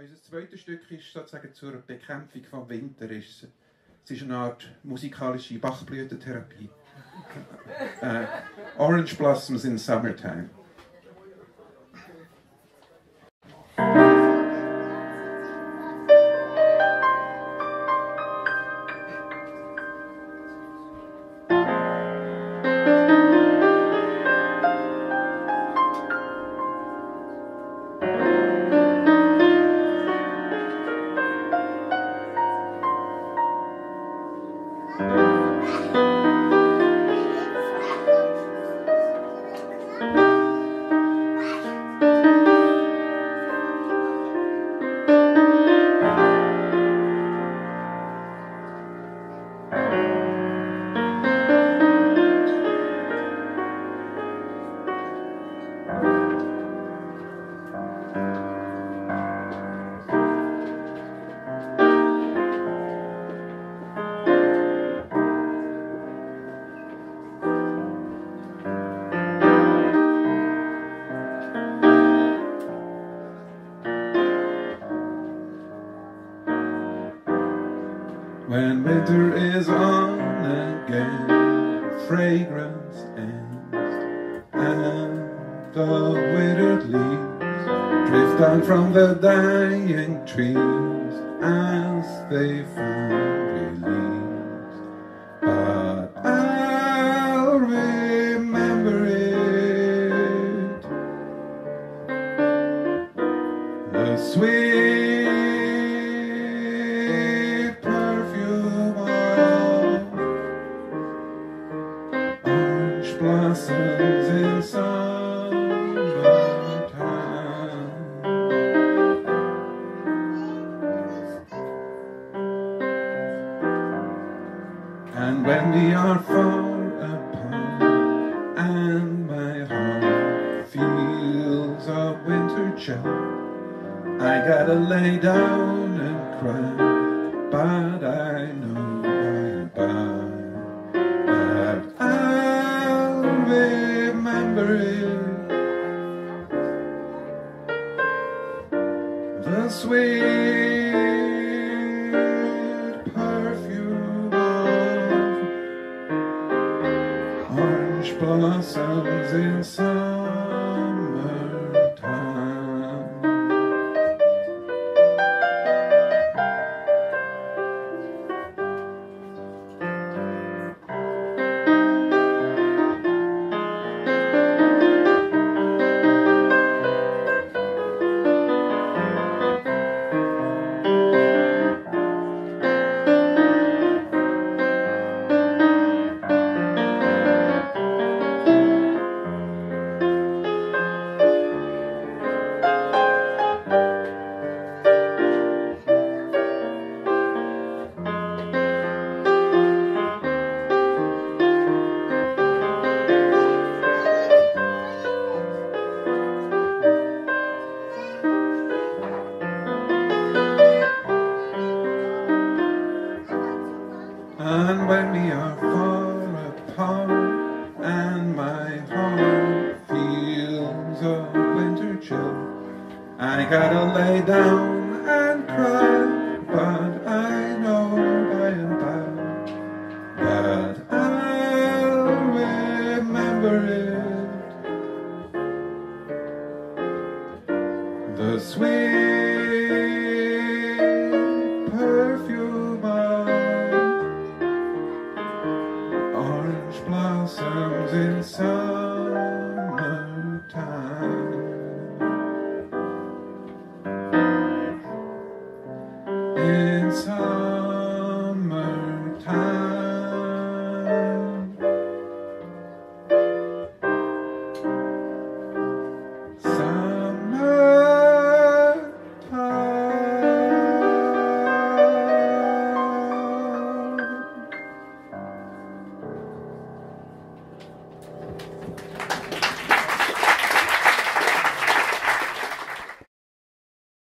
Unser zweites Stück ist sozusagen zur Bekämpfung vom Winter. Es ist eine Art musikalische Bachblütentherapie. uh, orange blossoms in summertime. When winter is on again, fragrance ends, and the withered leaves drift down from the dying trees as they find And when we are far apart, and my heart feels a winter chill, I gotta lay down and cry, but I know by and by that I'll remember it. The sweet And when we are far apart, and my heart feels a winter chill, I gotta lay down and cry, but time.